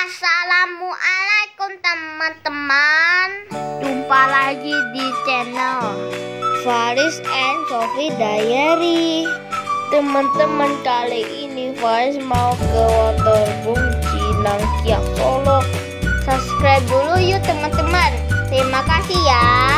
Assalamualaikum teman-teman. Jumpa lagi di channel Faris and Sophie Diary. Teman-teman kali ini Faris mau ke Waterboom Cinangkiak Solo. Subscribe dulu yuk teman-teman. Terima kasih ya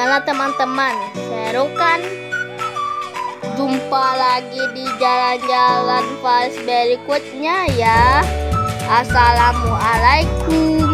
Gimana teman-teman? Seru kan? Jumpa lagi di jalan-jalan Faris berikutnya ya. Assalamualaikum.